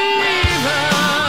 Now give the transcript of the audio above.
believer.